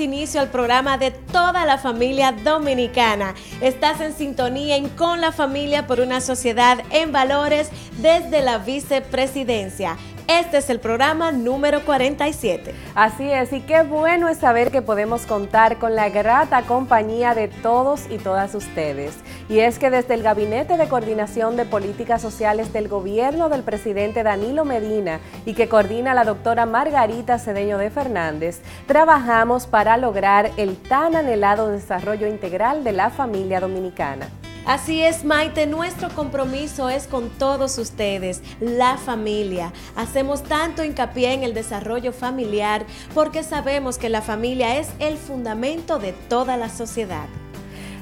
inicio al programa de toda la familia dominicana. Estás en sintonía Con la Familia por una sociedad en valores desde la vicepresidencia. Este es el programa número 47. Así es, y qué bueno es saber que podemos contar con la grata compañía de todos y todas ustedes. Y es que desde el Gabinete de Coordinación de Políticas Sociales del Gobierno del presidente Danilo Medina y que coordina la doctora Margarita Cedeño de Fernández, trabajamos para lograr el tan anhelado desarrollo integral de la familia dominicana. Así es, Maite, nuestro compromiso es con todos ustedes, la familia. Hacemos tanto hincapié en el desarrollo familiar porque sabemos que la familia es el fundamento de toda la sociedad.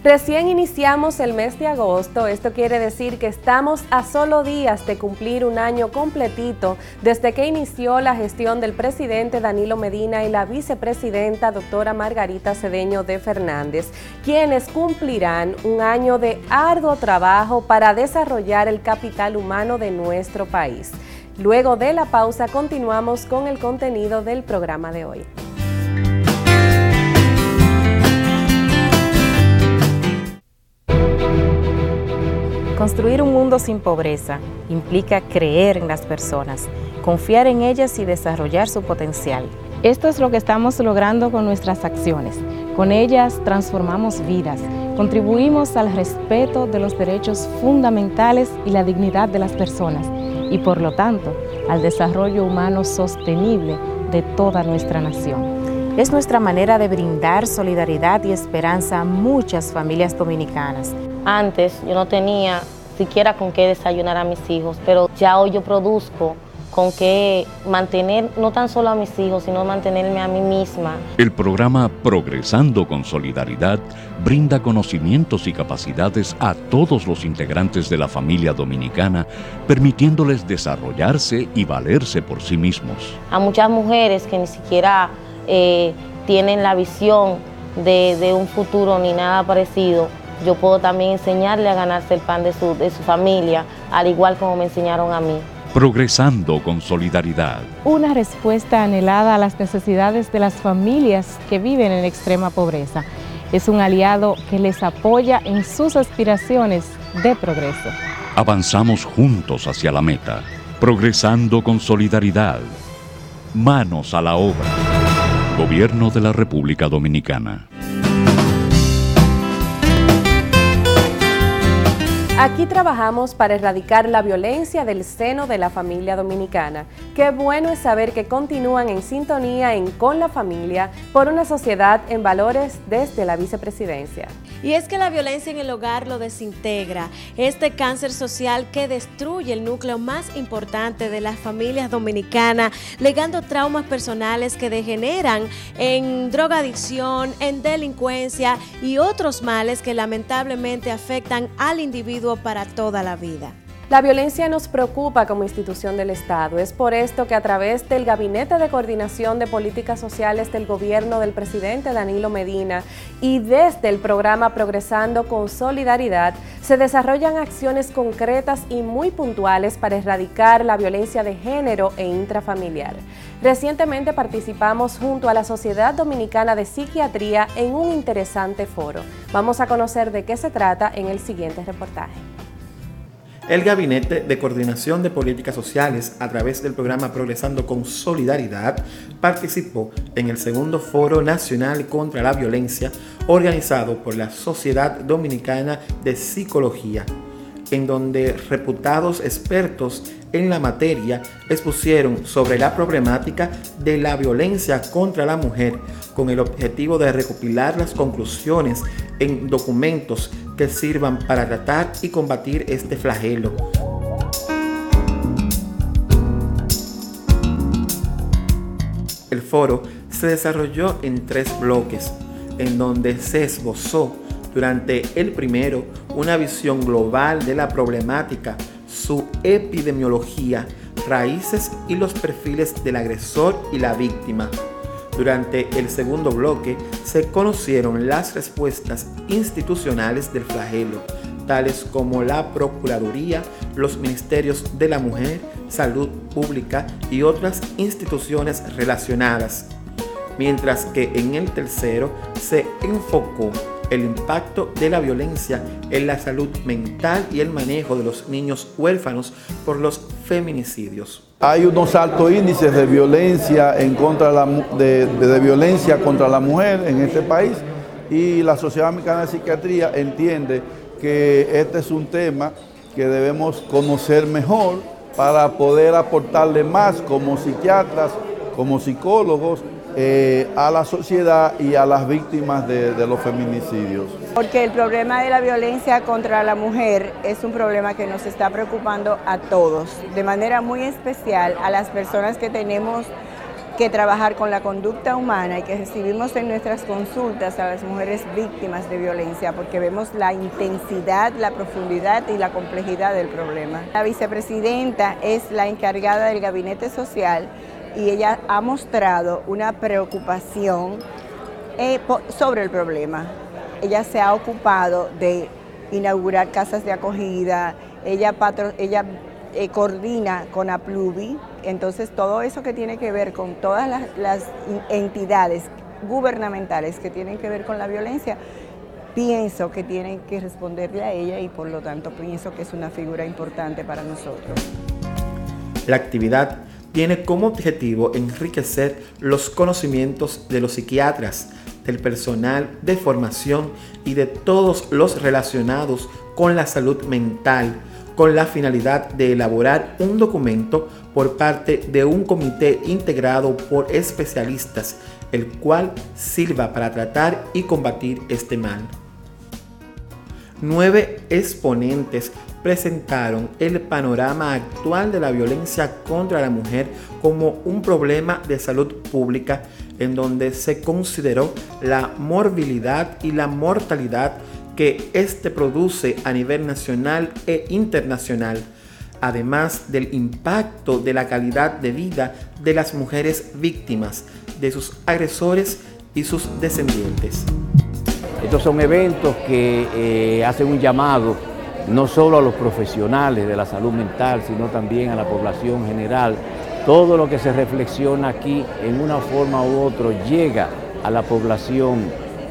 Recién iniciamos el mes de agosto, esto quiere decir que estamos a solo días de cumplir un año completito desde que inició la gestión del presidente Danilo Medina y la vicepresidenta doctora Margarita Cedeño de Fernández, quienes cumplirán un año de arduo trabajo para desarrollar el capital humano de nuestro país. Luego de la pausa continuamos con el contenido del programa de hoy. Construir un mundo sin pobreza implica creer en las personas, confiar en ellas y desarrollar su potencial. Esto es lo que estamos logrando con nuestras acciones. Con ellas transformamos vidas, contribuimos al respeto de los derechos fundamentales y la dignidad de las personas y por lo tanto al desarrollo humano sostenible de toda nuestra nación. Es nuestra manera de brindar solidaridad y esperanza a muchas familias dominicanas antes yo no tenía siquiera con qué desayunar a mis hijos, pero ya hoy yo produzco con qué mantener no tan solo a mis hijos, sino mantenerme a mí misma. El programa Progresando con Solidaridad brinda conocimientos y capacidades a todos los integrantes de la familia dominicana, permitiéndoles desarrollarse y valerse por sí mismos. A muchas mujeres que ni siquiera eh, tienen la visión de, de un futuro ni nada parecido, yo puedo también enseñarle a ganarse el pan de su, de su familia, al igual como me enseñaron a mí. Progresando con solidaridad. Una respuesta anhelada a las necesidades de las familias que viven en extrema pobreza. Es un aliado que les apoya en sus aspiraciones de progreso. Avanzamos juntos hacia la meta. Progresando con solidaridad. Manos a la obra. Gobierno de la República Dominicana. Aquí trabajamos para erradicar la violencia del seno de la familia dominicana. Qué bueno es saber que continúan en sintonía en Con la Familia por una sociedad en valores desde la vicepresidencia. Y es que la violencia en el hogar lo desintegra, este cáncer social que destruye el núcleo más importante de las familias dominicanas, legando traumas personales que degeneran en drogadicción, en delincuencia y otros males que lamentablemente afectan al individuo para toda la vida. La violencia nos preocupa como institución del Estado. Es por esto que a través del Gabinete de Coordinación de Políticas Sociales del gobierno del presidente Danilo Medina y desde el programa Progresando con Solidaridad se desarrollan acciones concretas y muy puntuales para erradicar la violencia de género e intrafamiliar. Recientemente participamos junto a la Sociedad Dominicana de Psiquiatría en un interesante foro. Vamos a conocer de qué se trata en el siguiente reportaje. El Gabinete de Coordinación de Políticas Sociales, a través del programa Progresando con Solidaridad, participó en el segundo Foro Nacional contra la Violencia organizado por la Sociedad Dominicana de Psicología, en donde reputados expertos en la materia expusieron sobre la problemática de la violencia contra la mujer con el objetivo de recopilar las conclusiones en documentos que sirvan para tratar y combatir este flagelo. El foro se desarrolló en tres bloques, en donde se esbozó durante el primero una visión global de la problemática, su epidemiología, raíces y los perfiles del agresor y la víctima. Durante el segundo bloque se conocieron las respuestas institucionales del flagelo, tales como la Procuraduría, los Ministerios de la Mujer, Salud Pública y otras instituciones relacionadas. mientras que en el tercero se enfocó el impacto de la violencia en la salud mental y el manejo de los niños huérfanos por los feminicidios. Hay unos altos índices de violencia, en contra de, de violencia contra la mujer en este país y la Sociedad Mexicana de Psiquiatría entiende que este es un tema que debemos conocer mejor para poder aportarle más como psiquiatras, como psicólogos eh, a la sociedad y a las víctimas de, de, los feminicidios. Porque el problema de la violencia contra la mujer es un problema que nos está preocupando a todos, de manera muy especial a las personas que tenemos que trabajar con la conducta humana y que recibimos en nuestras consultas a las mujeres víctimas de violencia porque vemos la intensidad, la profundidad y la complejidad del problema. La vicepresidenta es la encargada del gabinete social y ella ha mostrado una preocupación eh, sobre el problema. Ella se ha ocupado de inaugurar casas de acogida, ella, eh, coordina con Apluvi, entonces todo eso que tiene que ver con todas las, las entidades gubernamentales que tienen que ver con la violencia, pienso que tienen que responderle a ella y por lo tanto pienso que es una figura importante para nosotros. La actividad tiene como objetivo enriquecer los conocimientos de los psiquiatras, del personal de formación y de todos los relacionados con la salud mental, con la finalidad de elaborar un documento por parte de un comité integrado por especialistas, el cual sirva para tratar y combatir este mal. Nueve exponentes presentaron el panorama actual de la violencia contra la mujer como un problema de salud pública en donde se consideró la morbilidad y la mortalidad que éste produce a nivel nacional e internacional, además del impacto de la calidad de vida de las mujeres víctimas, de sus agresores y sus descendientes. Estos son eventos que eh, hacen un llamado no solo a los profesionales de la salud mental, sino también a la población general. Todo lo que se reflexiona aquí en una forma u otra llega a la población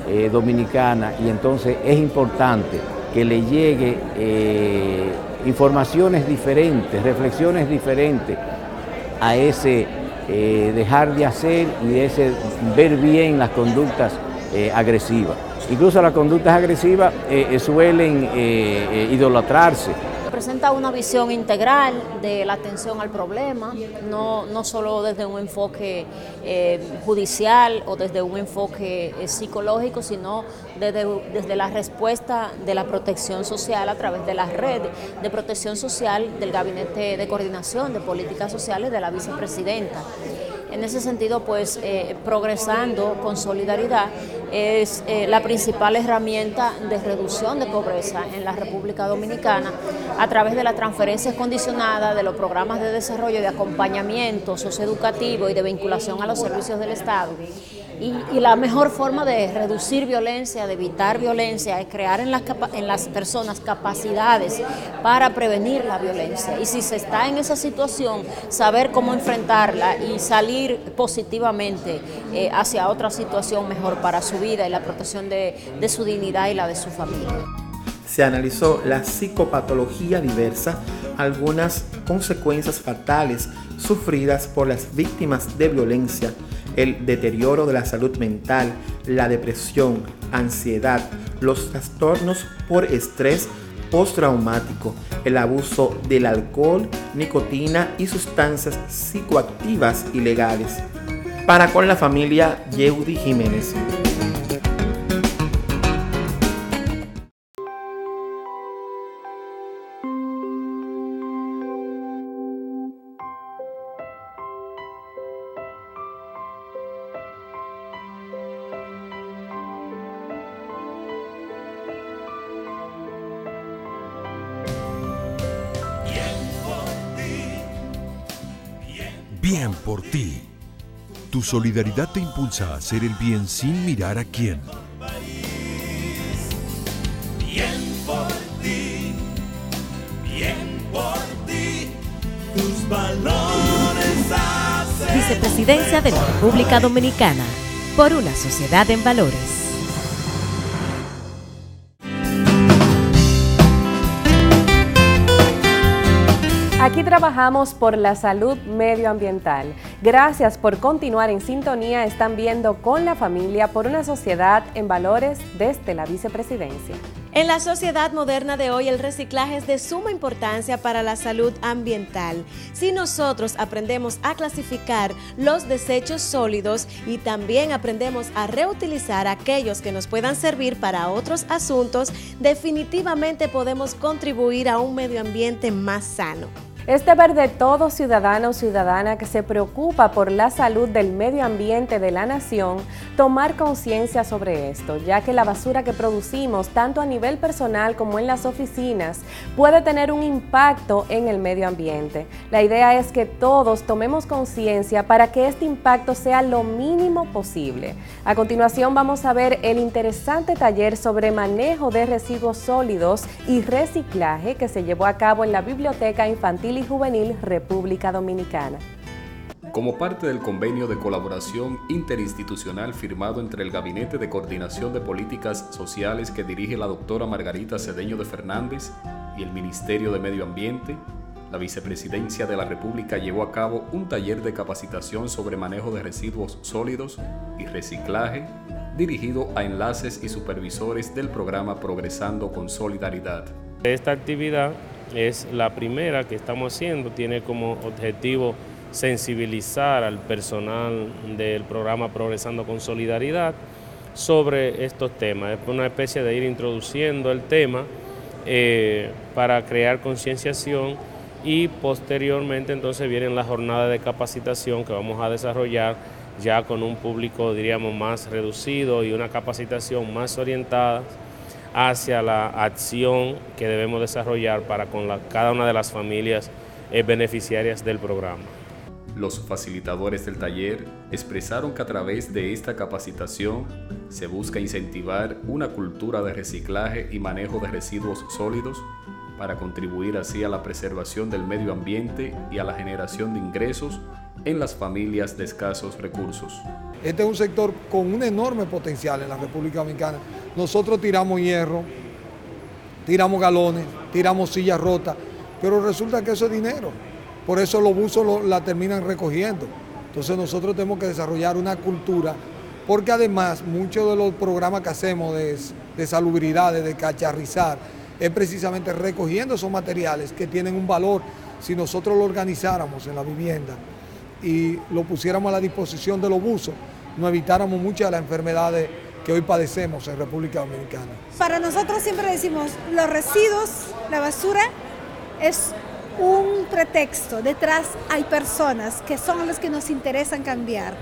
eh, dominicana y entonces es importante que le llegue eh, informaciones diferentes, reflexiones diferentes a ese eh, dejar de hacer y ese ver bien las conductas agresivas. Incluso las conductas agresivas eh, eh, suelen eh, idolatrarse. Presenta una visión integral de la atención al problema, no, no solo desde un enfoque judicial o desde un enfoque psicológico, sino desde, desde la respuesta de la protección social a través de la red de protección social del Gabinete de Coordinación de Políticas Sociales de la Vicepresidenta. En ese sentido, pues eh, progresando con solidaridad es eh, la principal herramienta de reducción de pobreza en la República Dominicana a través de la transferencia condicionada de los programas de desarrollo de acompañamiento socioeducativo y de vinculación a los servicios del Estado. Y, la mejor forma de reducir violencia, de evitar violencia, es crear en las, en las personas capacidades para prevenir la violencia. Y si se está en esa situación, saber cómo enfrentarla y salir positivamente eh, hacia otra situación mejor para su vida y la protección de, de su dignidad y la de su familia. Se analizó la psicopatología diversa, algunas consecuencias fatales sufridas por las víctimas de violencia, el deterioro de la salud mental, la depresión, ansiedad, los trastornos por estrés postraumático, el abuso del alcohol, nicotina y sustancias psicoactivas ilegales. Para con la familia Yeudi Jiménez. Tu solidaridad te impulsa a hacer el bien sin mirar a quién. Bien por ti. Bien por ti. Tus valores hacen Vicepresidencia de la República Dominicana. por una sociedad en valores. Aquí trabajamos por la salud medioambiental. Gracias por continuar en sintonía. Están viendo con la familia por una sociedad en valores desde la vicepresidencia. En la sociedad moderna de hoy el reciclaje es de suma importancia para la salud ambiental. Si nosotros aprendemos a clasificar los desechos sólidos y también aprendemos a reutilizar aquellos que nos puedan servir para otros asuntos, definitivamente podemos contribuir a un medio ambiente más sano. Es deber de todo ciudadano o ciudadana que se preocupa por la salud del medio ambiente de la nación tomar conciencia sobre esto, ya que la basura que producimos, tanto a nivel personal como en las oficinas, puede tener un impacto en el medio ambiente. La idea es que todos tomemos conciencia para que este impacto sea lo mínimo posible. A continuación vamos a ver el interesante taller sobre manejo de residuos sólidos y reciclaje que se llevó a cabo en la Biblioteca Infantil y Juvenil República Dominicana. Como parte del convenio de colaboración interinstitucional firmado entre el Gabinete de Coordinación de Políticas Sociales que dirige la doctora Margarita Cedeño de Fernández y el Ministerio de Medio Ambiente, la Vicepresidencia de la República llevó a cabo un taller de capacitación sobre manejo de residuos sólidos y reciclaje dirigido a enlaces y supervisores del programa Progresando con Solidaridad. Esta actividad es la primera que estamos haciendo, tiene como objetivo sensibilizar al personal del programa Progresando con Solidaridad sobre estos temas. Es una especie de ir introduciendo el tema eh, para crear concienciación y posteriormente entonces vienen las jornadas de capacitación que vamos a desarrollar ya con un público diríamos más reducido y una capacitación más orientada hacia la acción que debemos desarrollar para con cada una de las familias eh, beneficiarias del programa. Los facilitadores del taller expresaron que a través de esta capacitación se busca incentivar una cultura de reciclaje y manejo de residuos sólidos para contribuir así a la preservación del medio ambiente y a la generación de ingresos en las familias de escasos recursos. Este es un sector con un enorme potencial en la República Dominicana. Nosotros tiramos hierro, tiramos galones, tiramos sillas rotas, pero resulta que eso es dinero. Por eso los buzos la terminan recogiendo. Entonces nosotros tenemos que desarrollar una cultura, porque además muchos de los programas que hacemos de, de salubridad, de cacharrizar, es precisamente recogiendo esos materiales que tienen un valor. Si nosotros lo organizáramos en la vivienda y lo pusiéramos a la disposición de los buzos, no evitáramos muchas de las enfermedades que hoy padecemos en República Dominicana. Para nosotros siempre decimos, los residuos, la basura, es un pretexto, detrás hay personas que son las que nos interesan cambiar.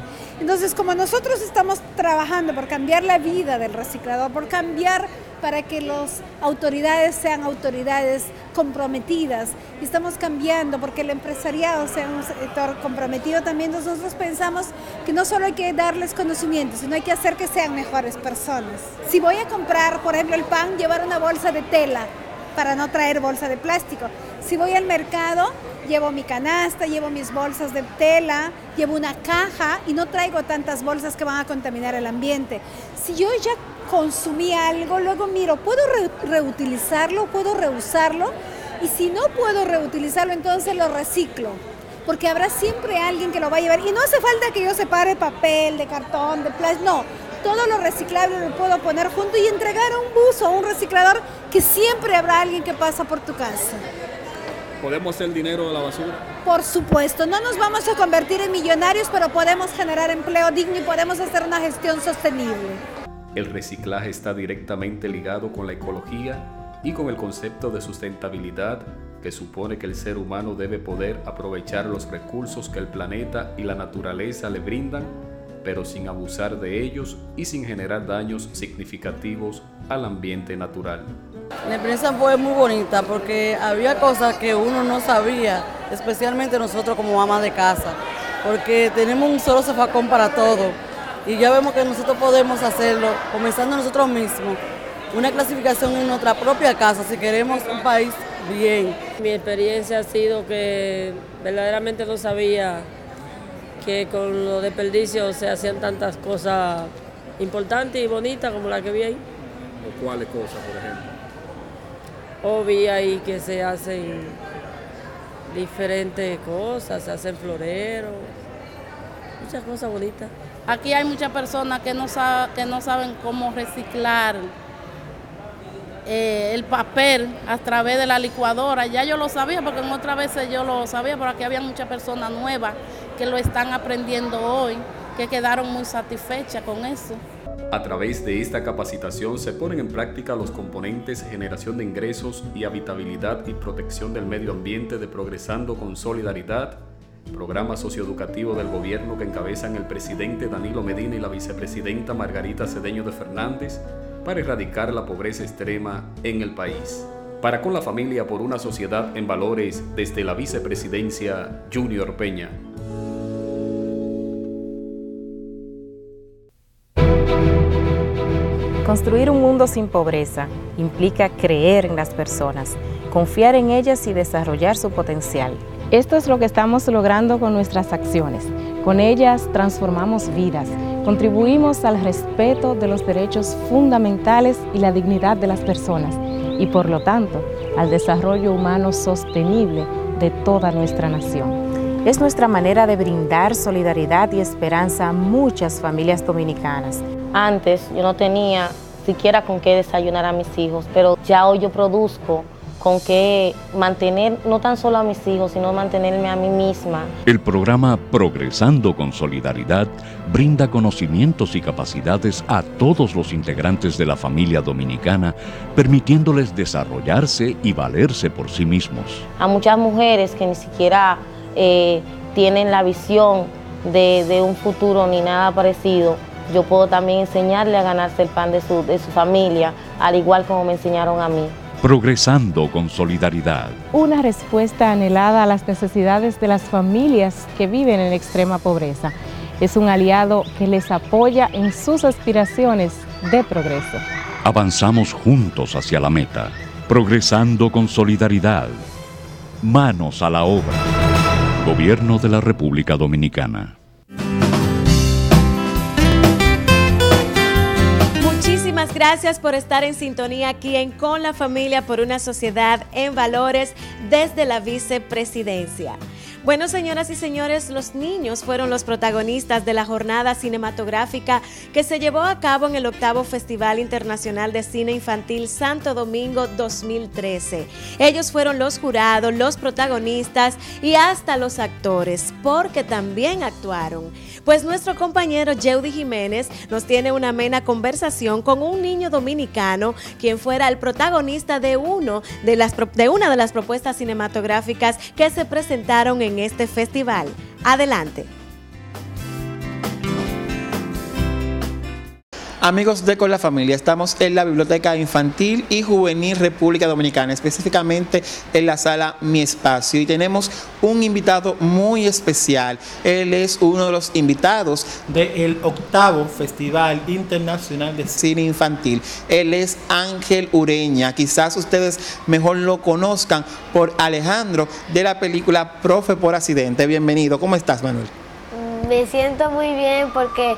Entonces, como nosotros estamos trabajando por cambiar la vida del reciclador, por cambiar para que las autoridades sean autoridades comprometidas, y estamos cambiando porque el empresariado sea un sector comprometido también, nosotros pensamos que no solo hay que darles conocimiento, sino hay que hacer que sean mejores personas. Si voy a comprar, por ejemplo, el pan, llevar una bolsa de tela para no traer bolsa de plástico. Si voy al mercado, llevo mi canasta, llevo mis bolsas de tela, llevo una caja y no traigo tantas bolsas que van a contaminar el ambiente. Si yo ya consumí algo, luego miro, ¿puedo reutilizarlo? ¿Puedo reusarlo? Y si no puedo reutilizarlo, entonces lo reciclo. Porque habrá siempre alguien que lo va a llevar. Y no hace falta que yo separe papel, de cartón, de plástico. No, todo lo reciclable lo puedo poner junto y entregar a un buzo, a un reciclador, que siempre habrá alguien que pasa por tu casa. ¿Podemos hacer dinero de la basura? Por supuesto, no nos vamos a convertir en millonarios, pero podemos generar empleo digno y podemos hacer una gestión sostenible. El reciclaje está directamente ligado con la ecología y con el concepto de sustentabilidad que supone que el ser humano debe poder aprovechar los recursos que el planeta y la naturaleza le brindan pero sin abusar de ellos y sin generar daños significativos al ambiente natural. La experiencia fue muy bonita porque había cosas que uno no sabía, especialmente nosotros como mamás de casa, porque tenemos un solo zafacón para todo y ya vemos que nosotros podemos hacerlo, comenzando nosotros mismos, una clasificación en nuestra propia casa si queremos un país bien. Mi experiencia ha sido que verdaderamente no sabía que con los desperdicios se hacían tantas cosas importantes y bonitas como la que vi ahí. ¿O cuáles cosas, por ejemplo? O vi ahí que se hacen diferentes cosas, se hacen floreros, muchas cosas bonitas. Aquí hay muchas personas que no, sab- que no saben cómo reciclar eh, el papel a través de la licuadora. Ya yo lo sabía porque en otras veces yo lo sabía, pero aquí había muchas personas nuevas que lo están aprendiendo hoy, que quedaron muy satisfechas con eso. A través de esta capacitación se ponen en práctica los componentes generación de ingresos y habitabilidad y protección del medio ambiente de Progresando con Solidaridad, programa socioeducativo del gobierno que encabezan el presidente Danilo Medina y la vicepresidenta Margarita Cedeño de Fernández para erradicar la pobreza extrema en el país. Para con la familia por una sociedad en valores desde la vicepresidencia Junior Peña. Construir un mundo sin pobreza implica creer en las personas, confiar en ellas y desarrollar su potencial. Esto es lo que estamos logrando con nuestras acciones. Con ellas transformamos vidas, contribuimos al respeto de los derechos fundamentales y la dignidad de las personas y por lo tanto al desarrollo humano sostenible de toda nuestra nación. Es nuestra manera de brindar solidaridad y esperanza a muchas familias dominicanas. Antes yo no tenía siquiera con qué desayunar a mis hijos, pero ya hoy yo produzco con qué mantener no tan solo a mis hijos, sino mantenerme a mí misma. El programa Progresando con Solidaridad brinda conocimientos y capacidades a todos los integrantes de la familia dominicana, permitiéndoles desarrollarse y valerse por sí mismos. A muchas mujeres que ni siquiera eh, tienen la visión de, de un futuro ni nada parecido, yo puedo también enseñarle a ganarse el pan de su, de su familia, al igual como me enseñaron a mí. Progresando con Solidaridad. Una respuesta anhelada a las necesidades de las familias que viven en extrema pobreza. Es un aliado que les apoya en sus aspiraciones de progreso. Avanzamos juntos hacia la meta. Progresando con Solidaridad. Manos a la obra. Gobierno de la República Dominicana. Gracias por estar en sintonía aquí en Con la Familia por una sociedad en valores desde la vicepresidencia. Bueno, señoras y señores, los niños fueron los protagonistas de la jornada cinematográfica que se llevó a cabo en el octavo Festival Internacional de Cine Infantil Santo Domingo 2013. Ellos fueron los jurados, los protagonistas y hasta los actores, porque también actuaron. Pues nuestro compañero Jeudy Jiménez nos tiene una amena conversación con un niño dominicano quien fuera el protagonista de, uno de, las, de una de las propuestas cinematográficas que se presentaron en este festival. Adelante. Amigos de Con la Familia, estamos en la Biblioteca Infantil y Juvenil República Dominicana, específicamente en la sala Mi Espacio. Y tenemos un invitado muy especial. Él es uno de los invitados del octavo Festival Internacional de Cine Infantil. Él es Ángel Ureña. Quizás ustedes mejor lo conozcan por Alejandro de la película Profe por Accidente. Bienvenido. ¿Cómo estás, Manuel? Me siento muy bien porque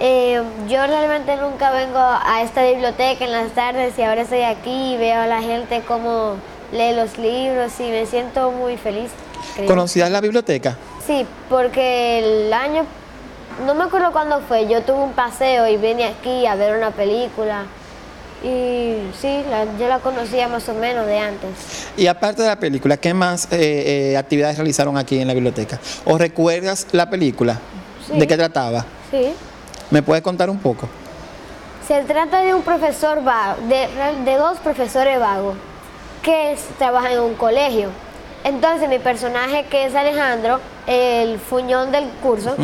eh, yo realmente nunca vengo a esta biblioteca en las tardes y ahora estoy aquí y veo a la gente cómo lee los libros y me siento muy feliz. creo. ¿Conocías la biblioteca? Sí, porque el año, no me acuerdo cuándo fue, yo tuve un paseo y vine aquí a ver una película y sí, la- yo la conocía más o menos de antes. Y aparte de la película, ¿qué más eh, eh, actividades realizaron aquí en la biblioteca? ¿O recuerdas la película? Sí. ¿De qué trataba? Sí. ¿Me puedes contar un poco? Se trata de un profesor vago, de, de dos profesores vagos que es- trabajan en un colegio. Entonces mi personaje que es Alejandro, el fuñón del curso,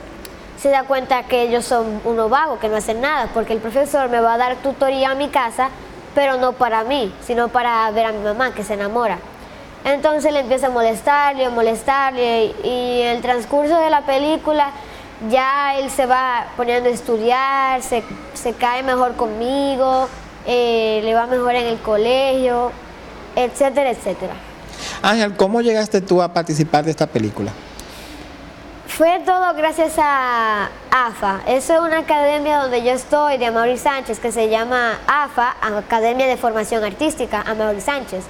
se da cuenta que ellos son unos vagos, que no hacen nada, porque el profesor me va a dar tutoría a mi casa, pero no para mí, sino para ver a mi mamá que se enamora. Entonces le empieza a molestarle, a molestarle, y en el transcurso de la película ya él se va poniendo a estudiar, se, se cae mejor conmigo, eh, le va mejor en el colegio, etcétera, etcétera. Ángel, ¿cómo llegaste tú a participar de esta película? Fue todo gracias a AFA. Eso es una academia donde yo estoy, de Amaury Sánchez, que se llama AFA, Academia de Formación Artística, Amaury Sánchez.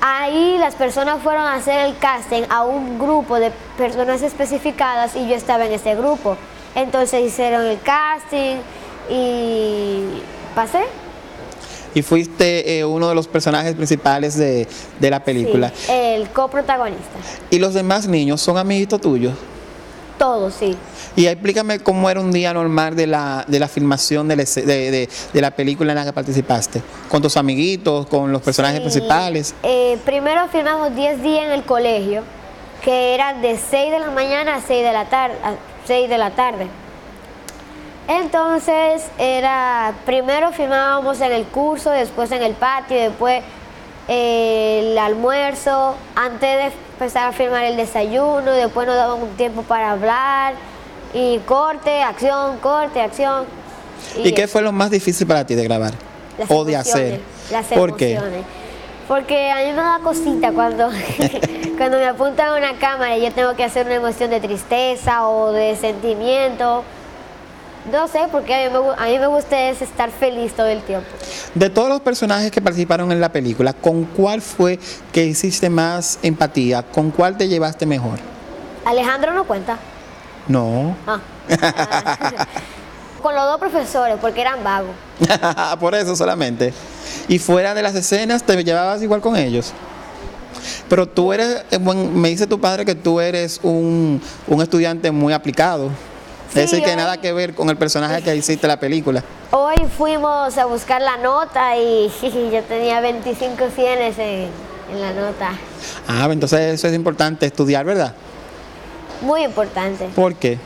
Ahí las personas fueron a hacer el casting a un grupo de personas especificadas y yo estaba en ese grupo. Entonces hicieron el casting y pasé. Y fuiste eh, uno de los personajes principales de, de la película. Sí, el coprotagonista. ¿Y los demás niños son amiguitos tuyos? Todos, sí. Y explícame cómo era un día normal de la, de la filmación de la, esce- de, de- de la película en la que participaste. Con tus amiguitos, con los personajes Sí. principales. Eh, primero filmamos 10 días en el colegio, que era de 6 de la mañana a 6 de la tarde. A 6 de la tarde. Entonces era, primero filmábamos en el curso, después en el patio, después eh, el almuerzo, antes de empezar a filmar el desayuno, después nos daban un tiempo para hablar y corte, acción, corte, acción. ¿Y, qué fue lo más difícil para ti de grabar? Las o de hacer. Las ¿Por qué? emociones. Porque a mí me da cosita cuando, cuando me apuntan a una cámara y yo tengo que hacer una emoción de tristeza o de sentimiento. No sé, porque a mí me, a mí me gusta es estar feliz todo el tiempo. De todos los personajes que participaron en la película, ¿con cuál fue que hiciste más empatía? ¿Con cuál te llevaste mejor? Alejandro no cuenta. No. Ah. Con los dos profesores, porque eran vagos. Por eso solamente. Y fuera de las escenas, ¿te llevabas igual con ellos? Pero tú eres, eh, me dice tu padre que tú eres un, un estudiante muy aplicado. Sí, es decir, que nada que ver con el personaje que hiciste la película. Hoy fuimos a buscar la nota y yo tenía 25 cienes en, en la nota. Ah, entonces eso es importante, estudiar, ¿verdad? Muy importante. ¿Por qué?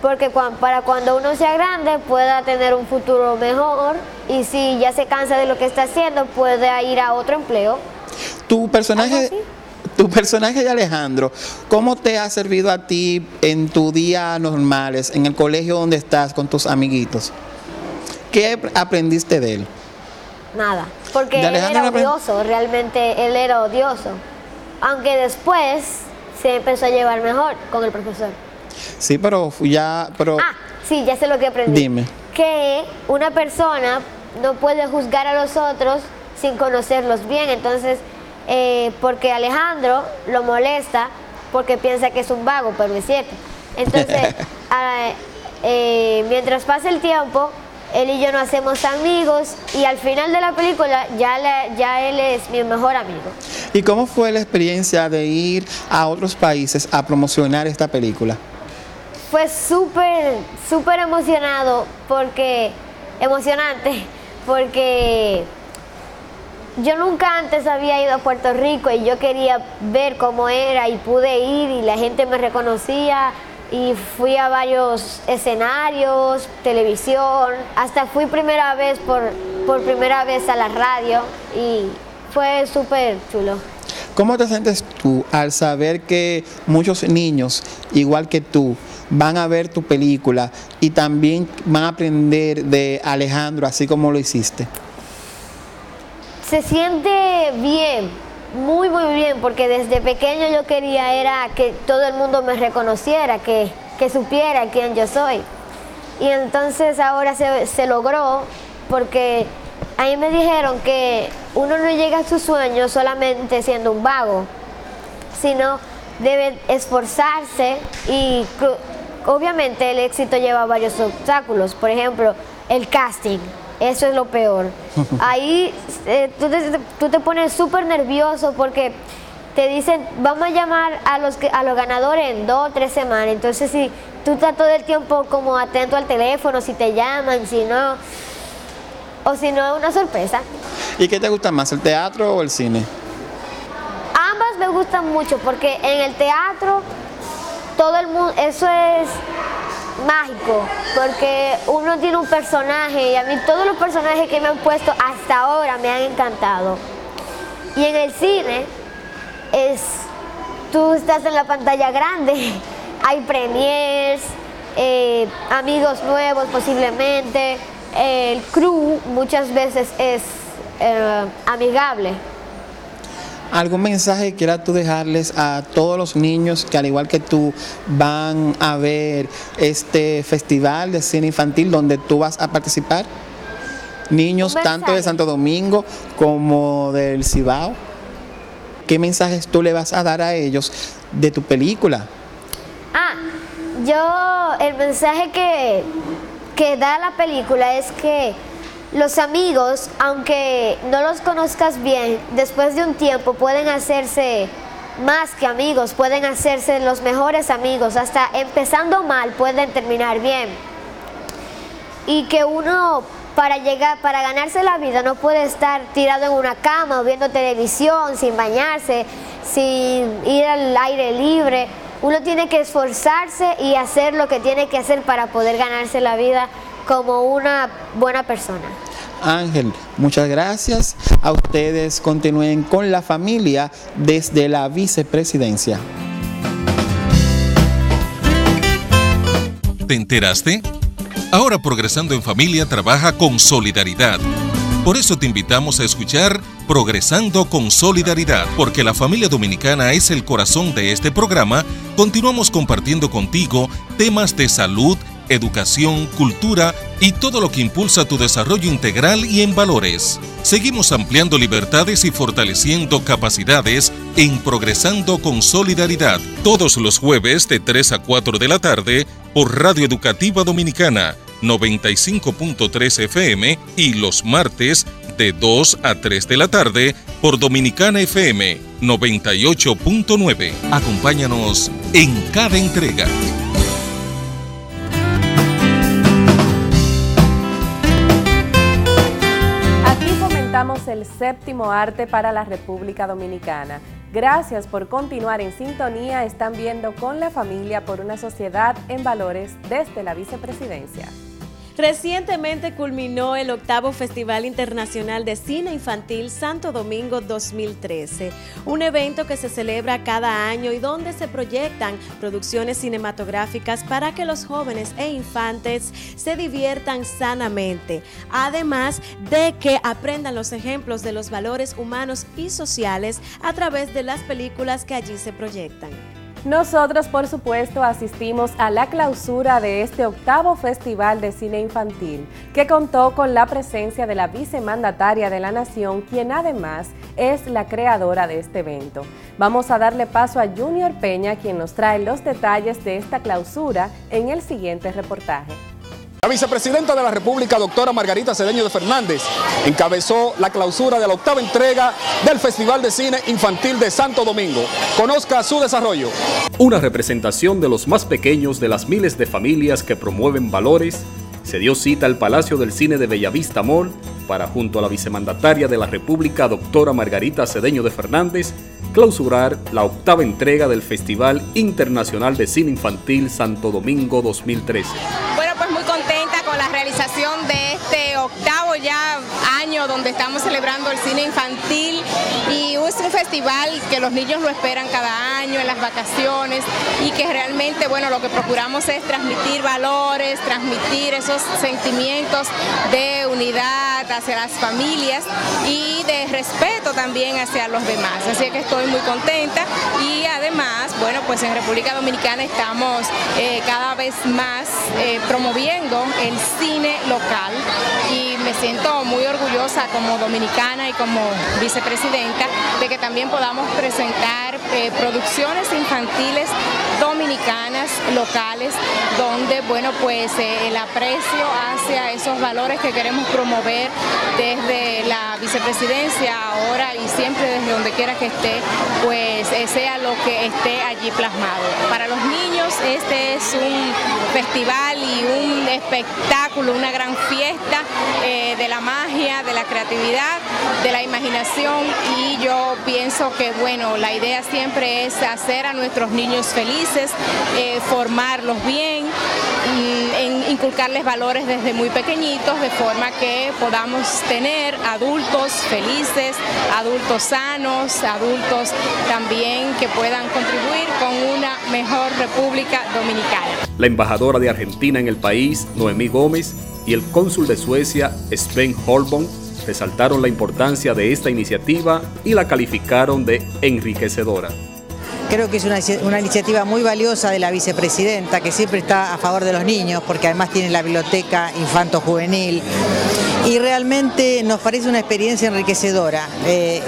Porque para cuando uno sea grande pueda tener un futuro mejor y si ya se cansa de lo que está haciendo puede ir a otro empleo. Tu personaje, tu personaje de Alejandro, ¿cómo te ha servido a ti en tu día normales, en el colegio donde estás con tus amiguitos? ¿Qué aprendiste de él? Nada. Porque él era odioso, realmente él era odioso. Aunque después se empezó a llevar mejor con el profesor. Sí, pero ya, pero Ah, sí, ya sé lo que aprendí. dime. que una persona no puede juzgar a los otros sin conocerlos bien. Entonces, eh, porque Alejandro lo molesta porque piensa que es un vago, pero es cierto. Entonces, ah, eh, mientras pasa el tiempo, él y yo nos hacemos amigos y al final de la película ya, la- ya él es mi mejor amigo. ¿Y cómo fue la experiencia de ir a otros países a promocionar esta película? Fue súper, súper emocionado porque, emocionante, porque yo nunca antes había ido a Puerto Rico y yo quería ver cómo era y pude ir y la gente me reconocía y fui a varios escenarios, televisión, hasta fui primera vez por, por primera vez a la radio y fue súper chulo. ¿Cómo te sientes tú al saber que muchos niños, igual que tú, van a ver tu película y también van a aprender de Alejandro así como lo hiciste? Se siente bien, muy muy bien, porque desde pequeño yo quería era que todo el mundo me reconociera, que, que supiera quién yo soy. Y entonces ahora se, se logró porque a me dijeron que uno no llega a sus sueños solamente siendo un vago, sino debe esforzarse y obviamente el éxito lleva varios obstáculos, por ejemplo, el casting, eso es lo peor. Ahí eh, tú, te, tú te pones súper nervioso porque te dicen, vamos a llamar a los, que- a los ganadores en dos o tres semanas, entonces si tú estás todo el tiempo como atento al teléfono, si te llaman, si no, o si no es una sorpresa. ¿Y qué te gusta más, el teatro o el cine? Ambas me gustan mucho porque en el teatro todo el mundo, eso es mágico, porque uno tiene un personaje y a mí todos los personajes que me han puesto hasta ahora me han encantado. Y en el cine es, tú estás en la pantalla grande, hay premiers, eh, amigos nuevos posiblemente, el crew muchas veces es eh, amigable. ¿Algún mensaje que quieras tú dejarles a todos los niños que al igual que tú van a ver este festival de cine infantil donde tú vas a participar? Niños tanto de. Santo Domingo como del Cibao. ¿Qué mensajes tú le vas a dar a ellos de tu película? Ah, yo el mensaje que, que da la película es que los amigos, aunque no los conozcas bien, después de un tiempo pueden hacerse más que amigos, pueden hacerse los mejores amigos, hasta empezando mal pueden terminar bien. Y que uno para llegar, para ganarse la vida no puede estar tirado en una cama o viendo televisión, sin bañarse, sin ir al aire libre. Uno tiene que esforzarse y hacer lo que tiene que hacer para poder ganarse la vida como una buena persona. Ángel, muchas gracias. A ustedes continúen con la familia desde la vicepresidencia. ¿Te enteraste? Ahora Progresando en Familia trabaja con solidaridad. Por eso te invitamos a escuchar Progresando con Solidaridad, porque la familia dominicana es el corazón de este programa. Continuamos compartiendo contigo temas de salud, educación, cultura y todo lo que impulsa tu desarrollo integral y en valores. Seguimos ampliando libertades y fortaleciendo capacidades en Progresando con Solidaridad, todos los jueves de 3 a 4 de la tarde por Radio Educativa Dominicana 95.3 FM y los martes de 2 a 3 de la tarde por Dominicana FM 98.9. Acompáñanos en cada entrega. Aquí fomentamos el séptimo arte para la República Dominicana. Gracias por continuar en sintonía. Están viendo con la familia por una sociedad en valores desde la vicepresidencia. Recientemente culminó el octavo Festival Internacional de Cine Infantil Santo Domingo 2013, un evento que se celebra cada año y donde se proyectan producciones cinematográficas para que los jóvenes e infantes se diviertan sanamente, además de que aprendan los ejemplos de los valores humanos y sociales a través de las películas que allí se proyectan. Nosotros, por supuesto, asistimos a la clausura de este octavo Festival de Cine Infantil, que contó con la presencia de la vicemandataria de la Nación, quien además es la creadora de este evento. Vamos a darle paso a Junior Peña, quien nos trae los detalles de esta clausura en el siguiente reportaje. La vicepresidenta de la República, doctora Margarita Cedeño de Fernández, encabezó la clausura de la octava entrega del Festival de Cine Infantil de Santo Domingo. Conozca su desarrollo. Una representación de los más pequeños de las miles de familias que promueven valores, se dio cita al Palacio del Cine de Bellavista Mall para, junto a la vicemandataria de la República, doctora Margarita Cedeño de Fernández, clausurar la octava entrega del Festival Internacional de Cine Infantil Santo Domingo 2013. Realización de este octavo ya donde estamos celebrando el cine infantil y es un festival que los niños lo esperan cada año en las vacaciones y que realmente, bueno, lo que procuramos es transmitir valores, transmitir esos sentimientos de unidad hacia las familias y de respeto también hacia los demás. Así que estoy muy contenta y además, bueno, pues en República Dominicana estamos eh, cada vez más eh, promoviendo el cine local me siento muy orgullosa como dominicana y como vicepresidenta de que también podamos presentar eh, producciones infantiles dominicanas locales donde bueno pues eh, el aprecio hacia esos valores que queremos promover desde la vicepresidencia ahora y siempre desde donde quiera que esté pues eh, sea lo que esté allí plasmado. Para los niños este es un festival y un espectáculo una gran fiesta de la magia de la creatividad de la imaginación y yo pienso que bueno la idea siempre es hacer a nuestros niños felices eh, formarlos bien mm, inculcarles valores desde muy pequeñitos de forma que podamos tener adultos felices, adultos sanos, adultos también que puedan contribuir con una mejor República Dominicana. La embajadora de Argentina en el país, Noemí Gómez, y el cónsul de Suecia, Sven Holborn, resaltaron la importancia de esta iniciativa y la calificaron de enriquecedora. Creo que es una, iniciativa muy valiosa de la vicepresidenta, que siempre está a favor de los niños, porque además tiene la biblioteca infanto-juvenil. Y realmente nos parece una experiencia enriquecedora. Eh,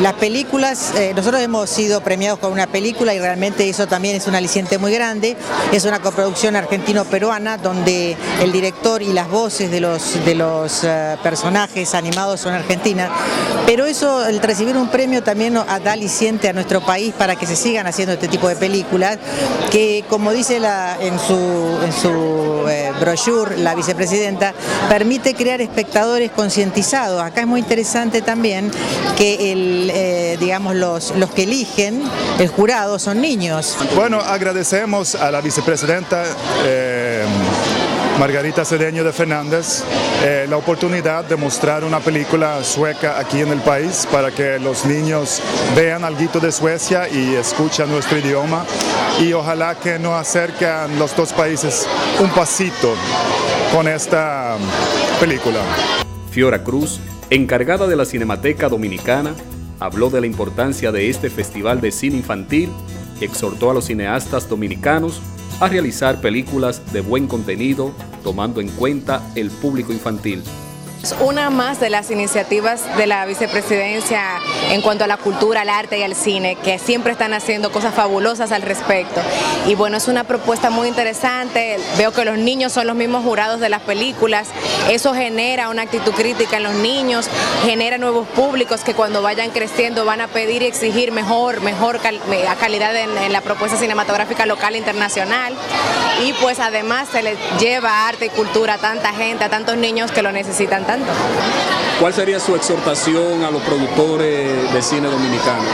las películas, eh, nosotros hemos sido premiados con una película y realmente eso también es un aliciente muy grande. Es una coproducción argentino-peruana donde el director y las voces de los, uh, personajes animados son argentinas. Pero eso, el recibir un premio también da aliciente a nuestro país para que se sigan haciendo este tipo de películas, que como dice la, en su, en su eh, brochure la vicepresidenta, permite crear espectadores concientizados. Acá es muy interesante también que el, eh, digamos, los, los que eligen, el jurado, son niños. Bueno, agradecemos a la vicepresidenta. Eh, Margarita Cedeño de Fernández eh, la oportunidad de mostrar una película sueca aquí en el país para que los niños vean algo de Suecia y escuchen nuestro idioma y ojalá que nos acerquen los dos países un pasito con esta película. Fiora Cruz, encargada de la Cinemateca Dominicana, habló de la importancia de este festival de cine infantil y exhortó a los cineastas dominicanos a realizar películas de buen contenido tomando en cuenta el público infantil. Una más de las iniciativas de la vicepresidencia en cuanto a la cultura, al arte y al cine, que siempre están haciendo cosas fabulosas al respecto. Y bueno, es una propuesta muy interesante. Veo que los niños son los mismos jurados de las películas. Eso genera una actitud crítica en los niños, genera nuevos públicos que cuando vayan creciendo van a pedir y exigir mejor, mejor calidad en, en la propuesta cinematográfica local e internacional. Y pues además se les lleva arte y cultura a tanta gente, a tantos niños que lo necesitan tanto. ¿Cuál sería su exhortación a los productores de cine dominicano?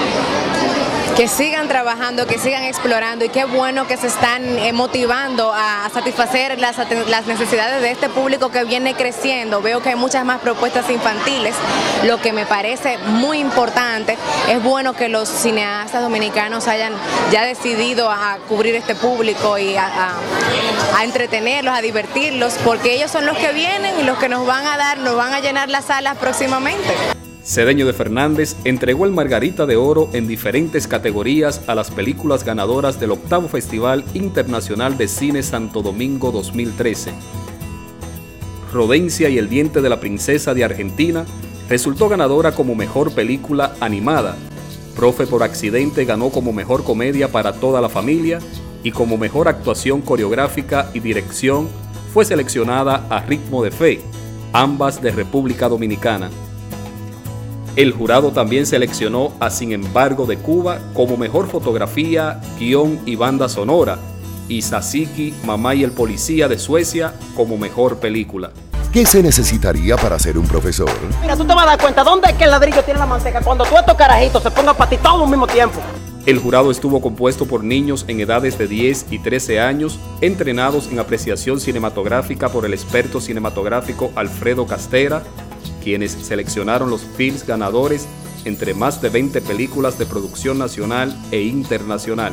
Que sigan trabajando, que sigan explorando y qué bueno que se están eh, motivando a satisfacer las, necesidades de este público que viene creciendo. Veo que hay muchas más propuestas infantiles, lo que me parece muy importante. Es bueno que los cineastas dominicanos hayan ya decidido a cubrir este público y a, a entretenerlos, a divertirlos, porque ellos son los que vienen y los que nos van a dar, nos van a llenar las salas próximamente. Cedeño de Fernández entregó el Margarita de Oro en diferentes categorías a las películas ganadoras del octavo Festival Internacional de Cine Santo Domingo 2013. Rodencia y el diente de la princesa de Argentina resultó ganadora como mejor película animada. Profe por accidente ganó como mejor comedia para toda la familia y como mejor actuación coreográfica y dirección fue seleccionada a Ritmo de Fe, ambas de República Dominicana. El jurado también seleccionó a Sin embargo de Cuba como mejor fotografía, guion y banda sonora, y Sasiki, Mamá y el Policía de Suecia como mejor película. ¿Qué se necesitaría para ser un profesor? Mira, tú te vas a dar cuenta dónde es que el ladrillo tiene la manteca cuando tú estos carajitos se pongan para ti todo al mismo tiempo. El jurado estuvo compuesto por niños en edades de 10 y 13 años, entrenados en apreciación cinematográfica por el experto cinematográfico Alfredo Castera, quienes seleccionaron los films ganadores entre más de 20 películas de producción nacional e internacional.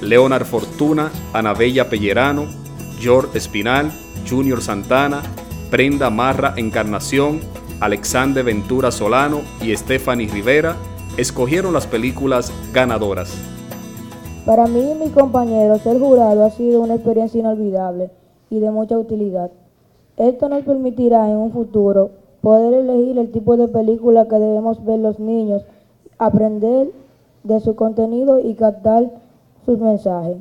Leonard Fortuna, Anabella Pellerano, George Espinal, Junior Santana, Prenda Marra Encarnación, Alexander Ventura Solano y Stephanie Rivera escogieron las películas ganadoras. Para mí y mis compañeros, ser jurado ha sido una experiencia inolvidable y de mucha utilidad. Esto nos permitirá en un futuro poder elegir el tipo de película que debemos ver los niños, aprender de su contenido y captar sus mensajes.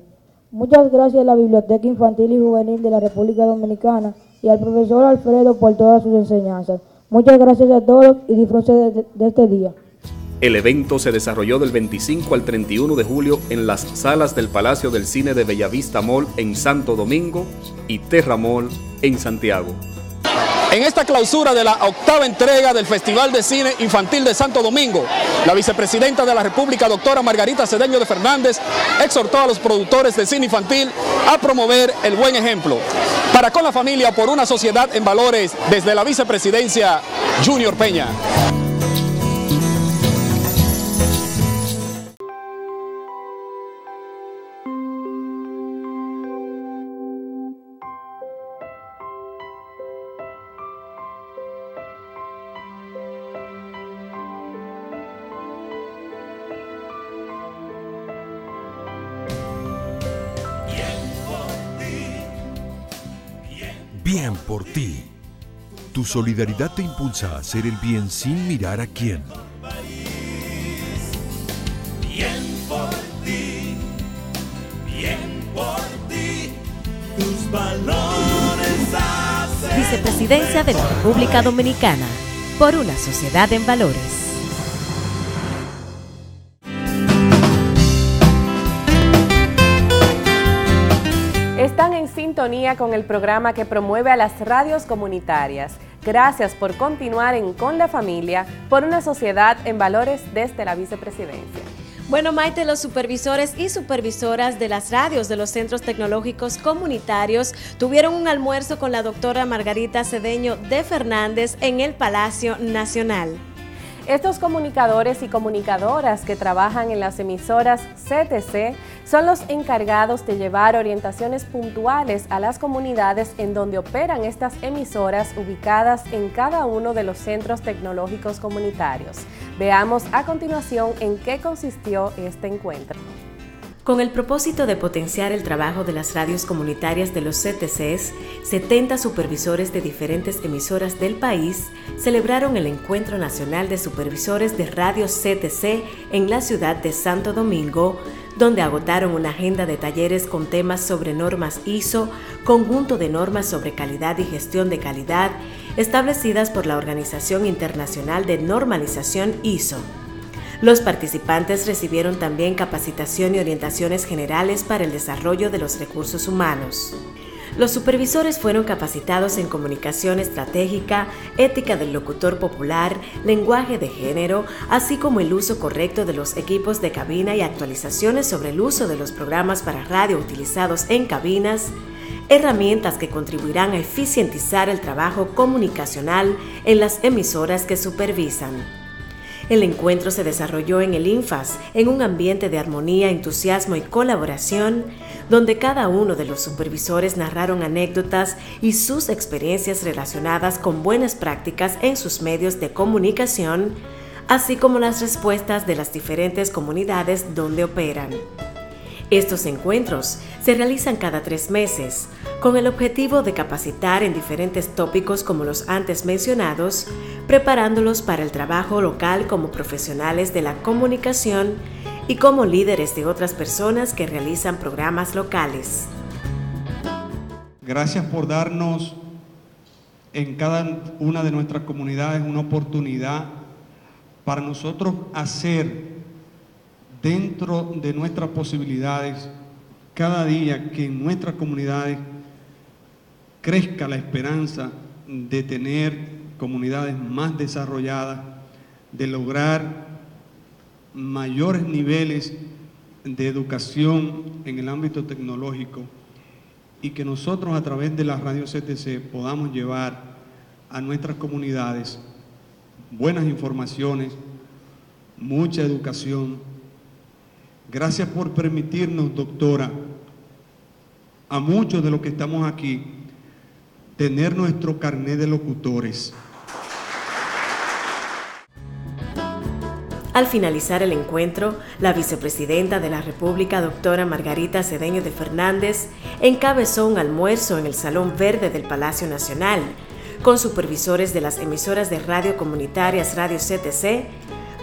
Muchas gracias a la Biblioteca Infantil y Juvenil de la República Dominicana y al profesor Alfredo por todas sus enseñanzas. Muchas gracias a todos y disfruten de, de este día. El evento se desarrolló del 25 al 31 de julio en las salas del Palacio del Cine de Bellavista Mall en Santo Domingo y Terra Mall en Santiago. En esta clausura de la octava entrega del Festival de Cine Infantil de Santo Domingo, la vicepresidenta de la República, doctora Margarita Cedeño de Fernández, exhortó a los productores de cine infantil a promover el buen ejemplo. Para con la familia por una sociedad en valores, desde la vicepresidencia, Junior Peña. Bien por ti. Tu solidaridad te impulsa a hacer el bien sin mirar a quién. Bien por ti, bien por ti, tus valores hacen. Vicepresidencia de la República Dominicana, por una sociedad en valores. En sintonía con el programa que promueve a las radios comunitarias. Gracias por continuar en Con la Familia por una sociedad en valores desde la vicepresidencia. Bueno, Maite, los supervisores y supervisoras de las radios de los centros tecnológicos comunitarios tuvieron un almuerzo con la doctora Margarita Cedeño de Fernández en el Palacio Nacional. Estos comunicadores y comunicadoras que trabajan en las emisoras CTC son los encargados de llevar orientaciones puntuales a las comunidades en donde operan estas emisoras ubicadas en cada uno de los centros tecnológicos comunitarios. Veamos a continuación en qué consistió este encuentro. Con el propósito de potenciar el trabajo de las radios comunitarias de los CTCs, 70 supervisores de diferentes emisoras del país celebraron el Encuentro Nacional de Supervisores de Radios CTC en la ciudad de Santo Domingo, donde agotaron una agenda de talleres con temas sobre normas ISO, conjunto de normas sobre calidad y gestión de calidad, establecidas por la Organización Internacional de Normalización ISO. Los participantes recibieron también capacitación y orientaciones generales para el desarrollo de los recursos humanos. Los supervisores fueron capacitados en comunicación estratégica, ética del locutor popular, lenguaje de género, así como el uso correcto de los equipos de cabina y actualizaciones sobre el uso de los programas para radio utilizados en cabinas, herramientas que contribuirán a eficientizar el trabajo comunicacional en las emisoras que supervisan. El encuentro se desarrolló en el INFAS, en un ambiente de armonía, entusiasmo y colaboración, donde cada uno de los supervisores narraron anécdotas y sus experiencias relacionadas con buenas prácticas en sus medios de comunicación, así como las respuestas de las diferentes comunidades donde operan. Estos encuentros se realizan cada tres meses, con el objetivo de capacitar en diferentes tópicos como los antes mencionados, preparándolos para el trabajo local como profesionales de la comunicación y como líderes de otras personas que realizan programas locales. Gracias por darnos en cada una de nuestras comunidades una oportunidad para nosotros hacer dentro de nuestras posibilidades, cada día que en nuestras comunidades crezca la esperanza de tener comunidades más desarrolladas, de lograr mayores niveles de educación en el ámbito tecnológico y que nosotros a través de la radio CTC podamos llevar a nuestras comunidades buenas informaciones, mucha educación, Gracias por permitirnos, doctora, a muchos de los que estamos aquí, tener nuestro carnet de locutores. Al finalizar el encuentro, la vicepresidenta de la República, doctora Margarita Cedeño de Fernández, encabezó un almuerzo en el Salón Verde del Palacio Nacional, con supervisores de las emisoras de radio comunitarias Radio CTC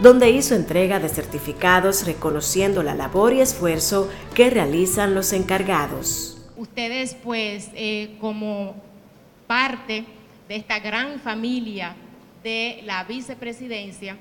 donde hizo entrega de certificados reconociendo la labor y esfuerzo que realizan los encargados. Ustedes pues eh, como parte de esta gran familia de la vicepresidencia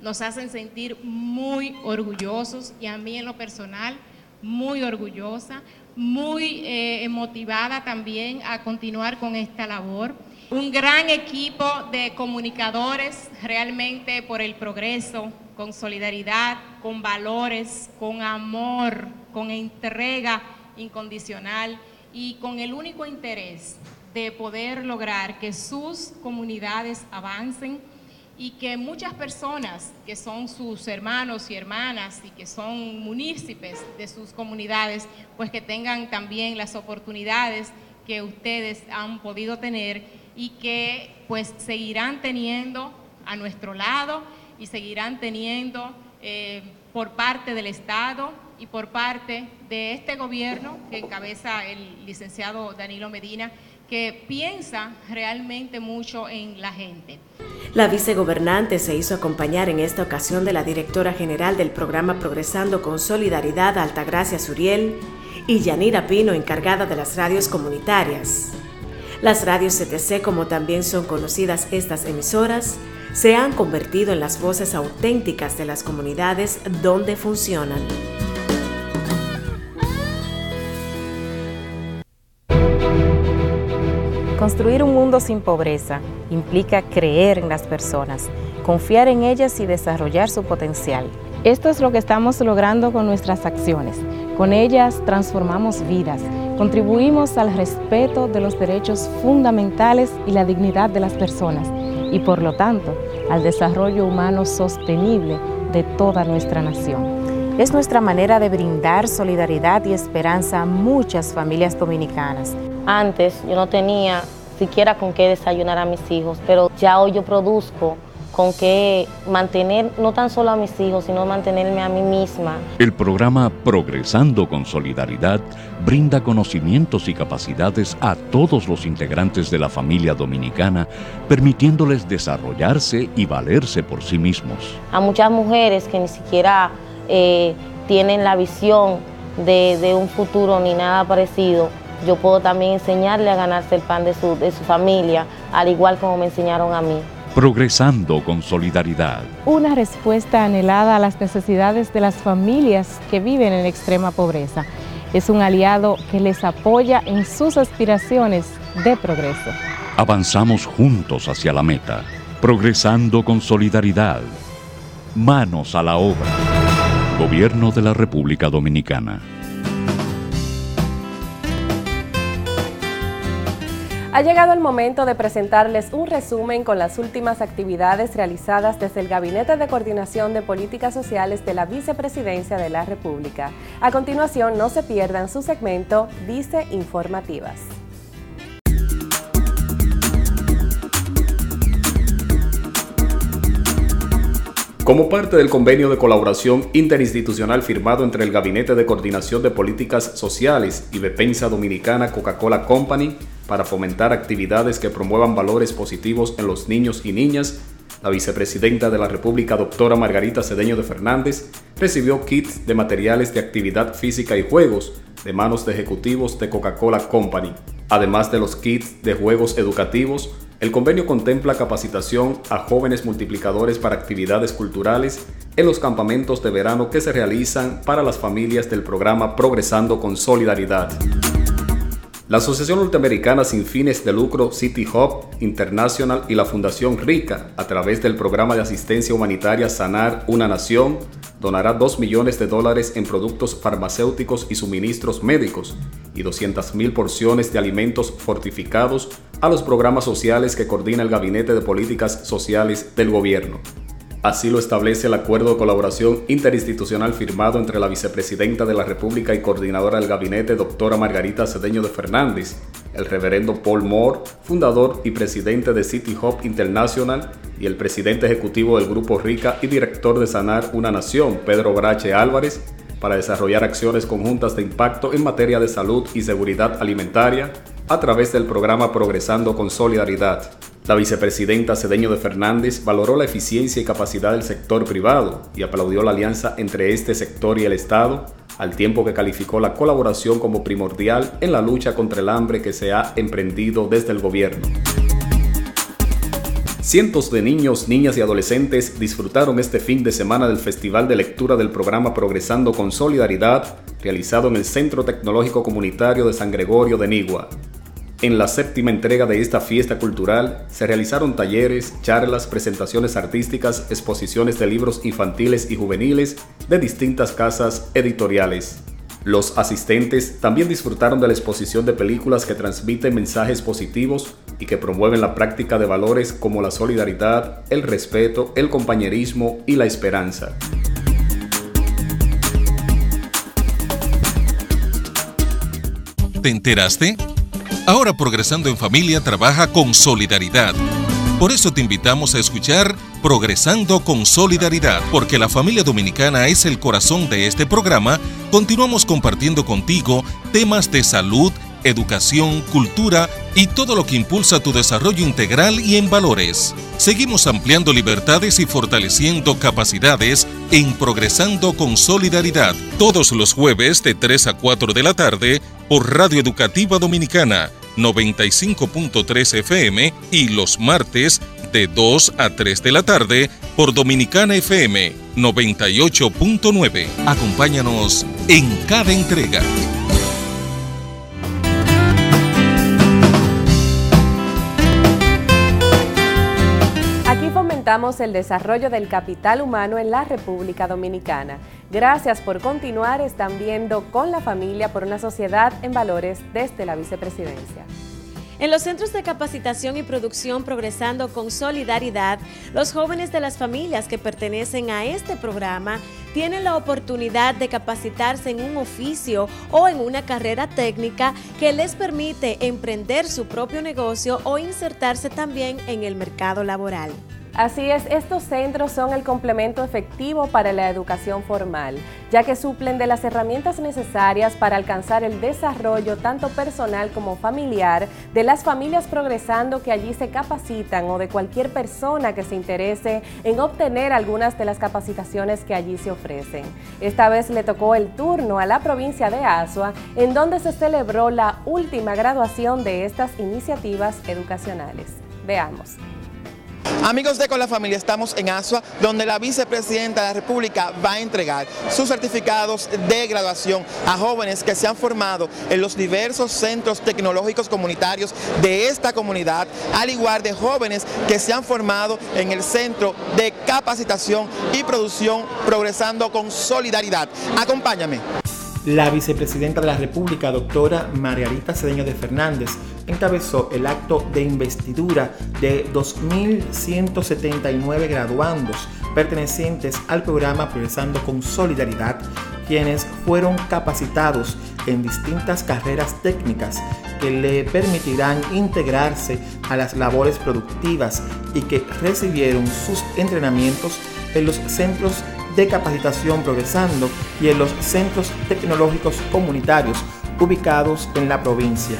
nos hacen sentir muy orgullosos y a mí en lo personal muy orgullosa, muy eh, motivada también a continuar con esta labor. Un gran equipo de comunicadores realmente por el progreso, con solidaridad, con valores, con amor, con entrega incondicional y con el único interés de poder lograr que sus comunidades avancen y que muchas personas que son sus hermanos y hermanas y que son municipios de sus comunidades, pues que tengan también las oportunidades que ustedes han podido tener y que pues seguirán teniendo a nuestro lado y seguirán teniendo eh, por parte del Estado y por parte de este gobierno que encabeza el licenciado Danilo Medina, que piensa realmente mucho en la gente. La vicegobernante se hizo acompañar en esta ocasión de la directora general del programa Progresando con Solidaridad, Altagracia Suriel, y Yanira Pino, encargada de las radios comunitarias. Las radios CTC, como también son conocidas estas emisoras, se han convertido en las voces auténticas de las comunidades donde funcionan. Construir un mundo sin pobreza implica creer en las personas, confiar en ellas y desarrollar su potencial. Esto es lo que estamos logrando con nuestras acciones. Con ellas transformamos vidas, contribuimos al respeto de los derechos fundamentales y la dignidad de las personas y por lo tanto al desarrollo humano sostenible de toda nuestra nación. Es nuestra manera de brindar solidaridad y esperanza a muchas familias dominicanas. Antes yo no tenía siquiera con qué desayunar a mis hijos, pero ya hoy yo produzco con qué mantener no tan solo a mis hijos, sino mantenerme a mí misma. El programa Progresando con Solidaridad brinda conocimientos y capacidades a todos los integrantes de la familia dominicana, permitiéndoles desarrollarse y valerse por sí mismos. A muchas mujeres que ni siquiera eh, tienen la visión de, de un futuro ni nada parecido, yo puedo también enseñarle a ganarse el pan de su, de su familia, al igual como me enseñaron a mí. Progresando con solidaridad. Una respuesta anhelada a las necesidades de las familias que viven en extrema pobreza. Es un aliado que les apoya en sus aspiraciones de progreso. Avanzamos juntos hacia la meta. Progresando con solidaridad. Manos a la obra. Gobierno de la República Dominicana. Ha llegado el momento de presentarles un resumen con las últimas actividades realizadas desde el Gabinete de Coordinación de Políticas Sociales de la Vicepresidencia de la República. A continuación, no se pierdan su segmento Vice Informativas. Como parte del convenio de colaboración interinstitucional firmado entre el Gabinete de Coordinación de Políticas Sociales y Defensa Dominicana Coca-Cola Company para fomentar actividades que promuevan valores positivos en los niños y niñas, la vicepresidenta de la República, doctora Margarita Cedeño de Fernández, recibió kits de materiales de actividad física y juegos de manos de ejecutivos de Coca-Cola Company. Además de los kits de juegos educativos, el convenio contempla capacitación a jóvenes multiplicadores para actividades culturales en los campamentos de verano que se realizan para las familias del programa Progresando con Solidaridad. La Asociación Norteamericana sin fines de lucro City Hub International y la Fundación RICA, a través del programa de asistencia humanitaria Sanar una Nación, donará 2 millones de dólares en productos farmacéuticos y suministros médicos y 200.000 porciones de alimentos fortificados a los programas sociales que coordina el Gabinete de Políticas Sociales del Gobierno. Así lo establece el acuerdo de colaboración interinstitucional firmado entre la vicepresidenta de la República y coordinadora del gabinete, doctora Margarita Cedeño de Fernández, el reverendo Paul Moore, fundador y presidente de City Hub International, y el presidente ejecutivo del Grupo Rica y director de Sanar una Nación, Pedro Brache Álvarez, para desarrollar acciones conjuntas de impacto en materia de salud y seguridad alimentaria a través del programa Progresando con Solidaridad. La vicepresidenta Cedeño de Fernández valoró la eficiencia y capacidad del sector privado y aplaudió la alianza entre este sector y el Estado, al tiempo que calificó la colaboración como primordial en la lucha contra el hambre que se ha emprendido desde el gobierno. Cientos de niños, niñas y adolescentes disfrutaron este fin de semana del Festival de Lectura del programa Progresando con Solidaridad, realizado en el Centro Tecnológico Comunitario de San Gregorio de Nigua. En la séptima entrega de esta fiesta cultural se realizaron talleres, charlas, presentaciones artísticas, exposiciones de libros infantiles y juveniles de distintas casas editoriales. Los asistentes también disfrutaron de la exposición de películas que transmiten mensajes positivos y que promueven la práctica de valores como la solidaridad, el respeto, el compañerismo y la esperanza. ¿Te enteraste? Ahora Progresando en Familia trabaja con solidaridad. Por eso te invitamos a escuchar Progresando con Solidaridad, porque la familia dominicana es el corazón de este programa. Continuamos compartiendo contigo temas de salud, educación, cultura y todo lo que impulsa tu desarrollo integral y en valores. Seguimos ampliando libertades y fortaleciendo capacidades en Progresando con Solidaridad todos los jueves de 3 a 4 de la tarde por Radio Educativa Dominicana 95.3 FM y los martes de 2 a 3 de la tarde por Dominicana FM 98.9. Acompáñanos en cada entrega. Aquí fomentamos el desarrollo del capital humano en la República Dominicana. Gracias por continuar, están viendo con la familia por una sociedad en valores desde la vicepresidencia. En los centros de capacitación y producción Progresando con Solidaridad, los jóvenes de las familias que pertenecen a este programa tienen la oportunidad de capacitarse en un oficio o en una carrera técnica que les permite emprender su propio negocio o insertarse también en el mercado laboral. Así es, estos centros son el complemento efectivo para la educación formal, ya que suplen de las herramientas necesarias para alcanzar el desarrollo tanto personal como familiar de las familias progresando que allí se capacitan o de cualquier persona que se interese en obtener algunas de las capacitaciones que allí se ofrecen. Esta vez le tocó el turno a la provincia de Asua, en donde se celebró la última graduación de estas iniciativas educacionales. Veamos. Amigos de Con la Familia, estamos en Asua, donde la vicepresidenta de la República va a entregar sus certificados de graduación a jóvenes que se han formado en los diversos centros tecnológicos comunitarios de esta comunidad, al igual de jóvenes que se han formado en el Centro de Capacitación y Producción Progresando con Solidaridad. Acompáñame. La vicepresidenta de la República, doctora Margarita Cedeño de Fernández, encabezó el acto de investidura de 2.179 graduandos pertenecientes al programa Progresando con Solidaridad, quienes fueron capacitados en distintas carreras técnicas que le permitirán integrarse a las labores productivas y que recibieron sus entrenamientos en los centros de capacitación progresando y en los centros tecnológicos comunitarios ubicados en la provincia.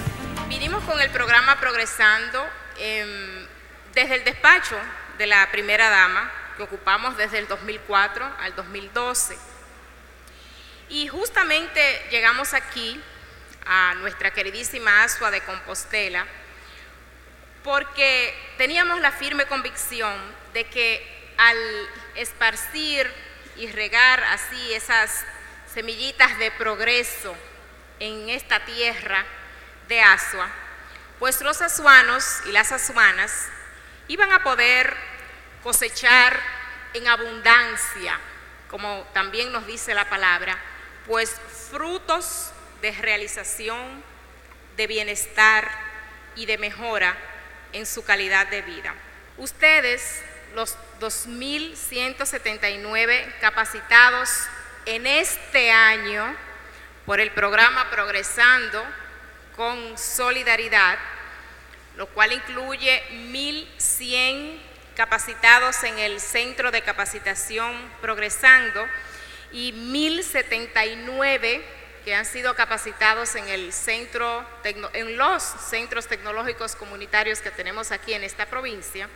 Vinimos con el programa Progresando em, desde el despacho de la primera dama, que ocupamos desde el 2004 al 2012. Y justamente llegamos aquí, a nuestra queridísima Asua de Compostela, porque teníamos la firme convicción de que al esparcir y regar así esas semillitas de progreso en esta tierra de Asua, pues los asuanos y las asuanas iban a poder cosechar en abundancia, como también nos dice la palabra, pues frutos de realización, de bienestar y de mejora en su calidad de vida. Ustedes, los 2.179 capacitados en este año por el programa Progresando con Solidaridad, lo cual incluye 1.100 capacitados en el Centro de Capacitación Progresando y 1.079 que han sido capacitados en, el centro, en los centros tecnológicos comunitarios que tenemos aquí en esta provincia.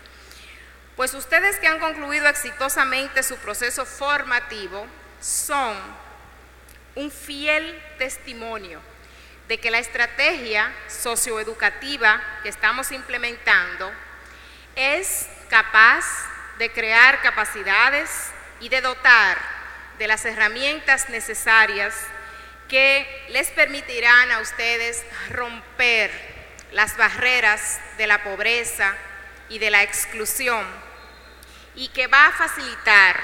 Pues ustedes que han concluido exitosamente su proceso formativo son un fiel testimonio de que la estrategia socioeducativa que estamos implementando es capaz de crear capacidades y de dotar de las herramientas necesarias que les permitirán a ustedes romper las barreras de la pobreza y de la exclusión y que va a facilitar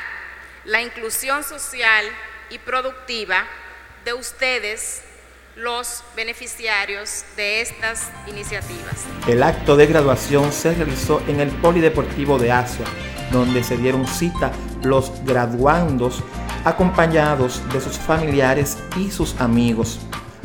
la inclusión social y productiva de ustedes, los beneficiarios de estas iniciativas. El acto de graduación se realizó en el Polideportivo de Asua, donde se dieron cita los graduandos acompañados de sus familiares y sus amigos.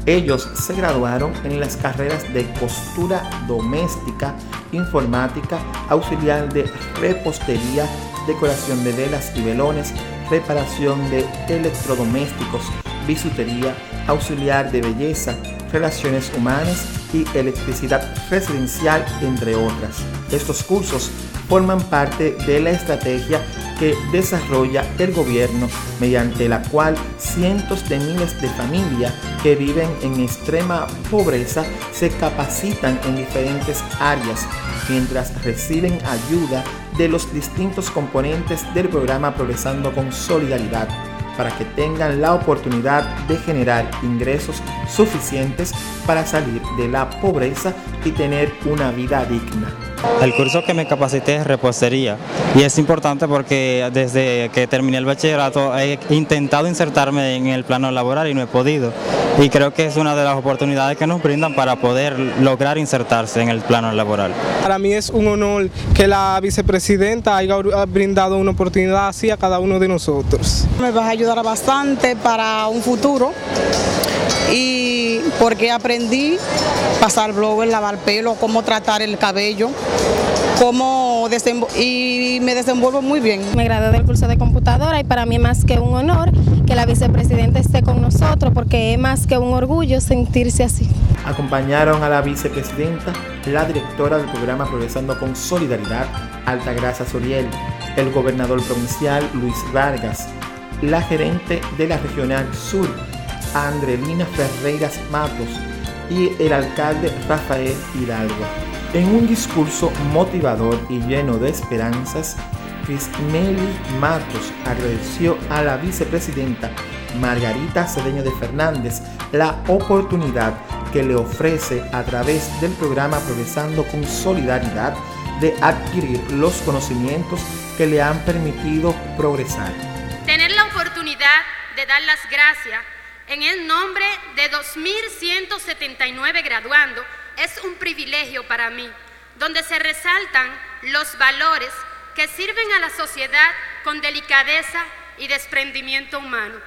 Ellos se graduaron en las carreras de costura doméstica, informática, auxiliar de repostería, decoración de velas y velones, reparación de electrodomésticos, bisutería, auxiliar de belleza, relaciones humanas y electricidad residencial, entre otras. Estos cursos forman parte de la estrategia que desarrolla el gobierno mediante la cual cientos de miles de familias que viven en extrema pobreza se capacitan en diferentes áreas mientras reciben ayuda de los distintos componentes del programa Progresando con Solidaridad para que tengan la oportunidad de generar ingresos suficientes para salir de la pobreza y tener una vida digna. El curso que me capacité es repostería y es importante porque desde que terminé el bachillerato he intentado insertarme en el plano laboral y no he podido. Y creo que es una de las oportunidades que nos brindan para poder lograr insertarse en el plano laboral. Para mí es un honor que la vicepresidenta haya brindado una oportunidad así a cada uno de nosotros. Me va a ayudar bastante para un futuro y porque aprendí pasar blower, lavar pelo, cómo tratar el cabello, cómo y me desenvuelvo muy bien. Me gradué del curso de computadora y para mí es más que un honor que la vicepresidenta esté con nosotros porque es más que un orgullo sentirse así. Acompañaron a la vicepresidenta, la directora del programa Progresando con Solidaridad, Altagracia Soriel, el gobernador provincial Luis Vargas, la gerente de la Regional Sur, Andrelina Ferreiras Matos, y el alcalde Rafael Hidalgo. En un discurso motivador y lleno de esperanzas, Crismeli Matos agradeció a la vicepresidenta Margarita Cedeño de Fernández la oportunidad que le ofrece a través del programa Progresando con Solidaridad de adquirir los conocimientos que le han permitido progresar. Tener la oportunidad de dar las gracias en el nombre de 2.179 graduandos es un privilegio para mí, donde se resaltan los valores que sirven a la sociedad con delicadeza y desprendimiento humano.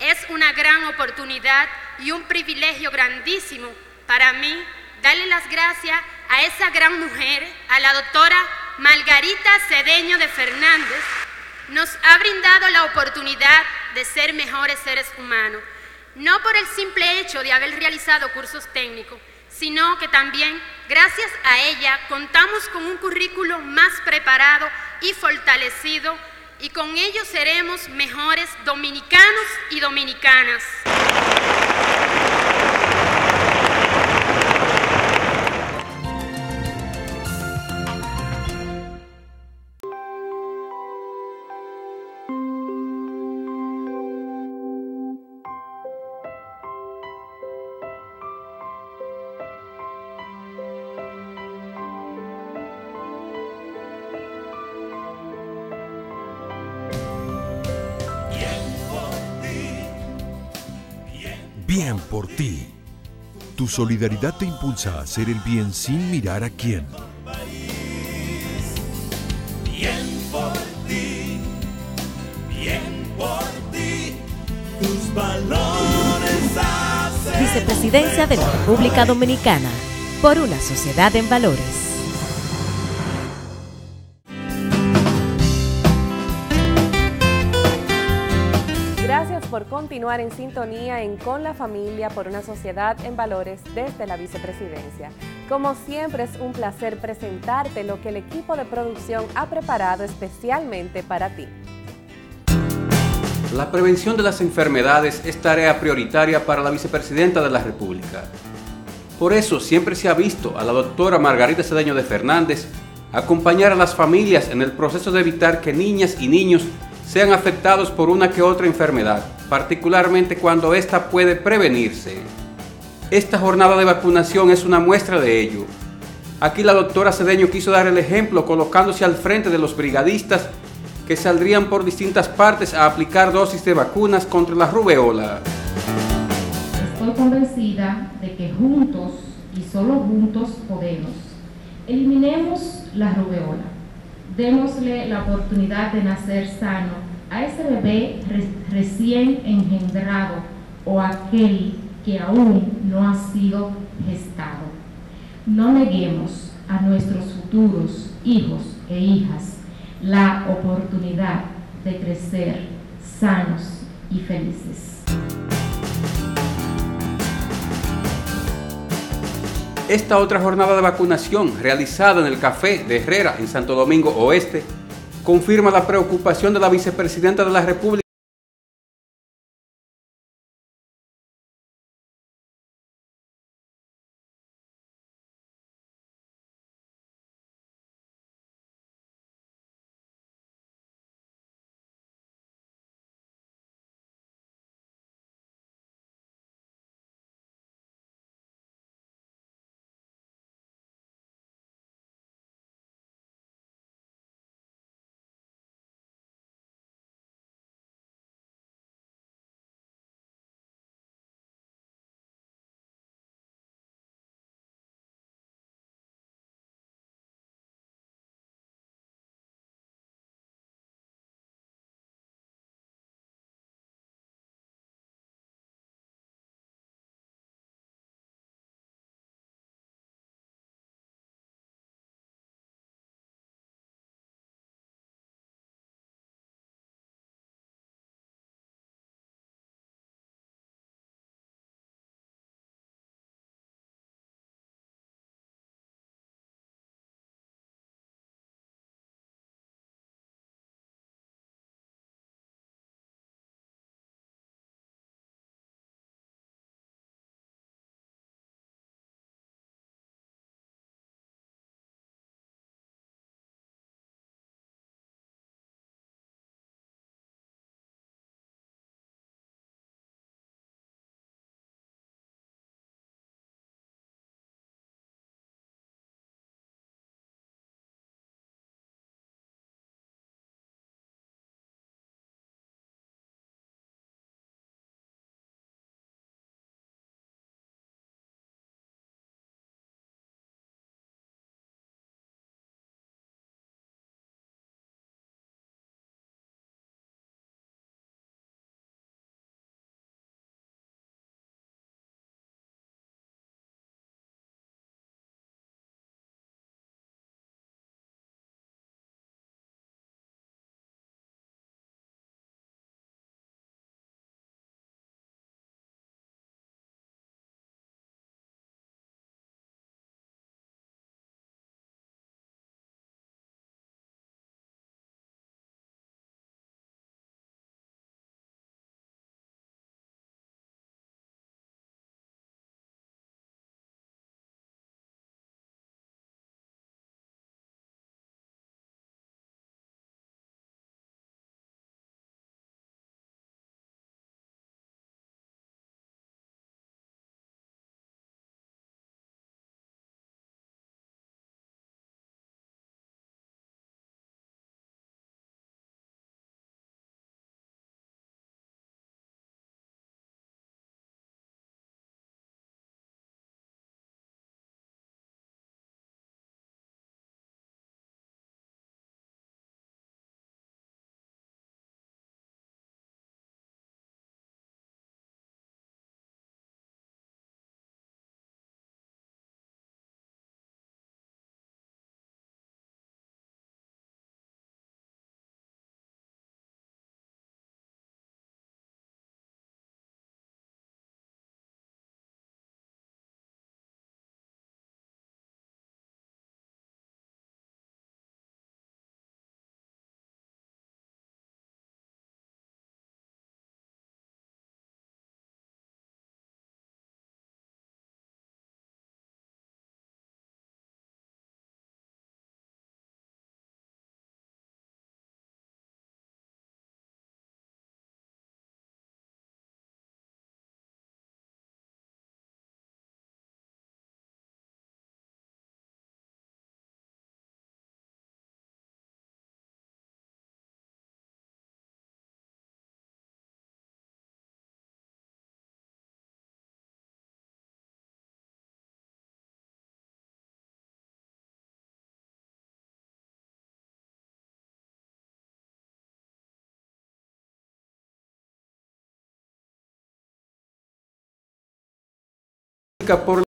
Es una gran oportunidad y un privilegio grandísimo para mí darle las gracias a esa gran mujer, a la doctora Margarita Cedeño de Fernández, nos ha brindado la oportunidad de ser mejores seres humanos no por el simple hecho de haber realizado cursos técnicos, sino que también gracias a ella contamos con un currículo más preparado y fortalecido y con ello seremos mejores dominicanos y dominicanas. Por ti. Tu solidaridad te impulsa a hacer el bien sin mirar a quién. Bien por ti, bien por ti, tus valores hacen. Vicepresidencia de la República Dominicana por una sociedad en valores. Continuar en sintonía en Con la Familia por una sociedad en valores desde la vicepresidencia. Como siempre es un placer presentarte lo que el equipo de producción ha preparado especialmente para ti. La prevención de las enfermedades es tarea prioritaria para la vicepresidenta de la República. Por eso siempre se ha visto a la doctora Margarita Cedeño de Fernández acompañar a las familias en el proceso de evitar que niñas y niños sean afectados por una que otra enfermedad, particularmente cuando ésta puede prevenirse. Esta jornada de vacunación es una muestra de ello. Aquí la doctora Cedeño quiso dar el ejemplo colocándose al frente de los brigadistas que saldrían por distintas partes a aplicar dosis de vacunas contra la rubeola. Estoy convencida de que juntos y solo juntos podemos. Eliminemos la rubeola. Démosle la oportunidad de nacer sano a ese bebé re- recién engendrado o aquel que aún no ha sido gestado. No neguemos a nuestros futuros hijos e hijas la oportunidad de crecer sanos y felices. Esta otra jornada de vacunación realizada en el Café de Herrera en Santo Domingo Oeste confirma la preocupación de la vicepresidenta de la República. Por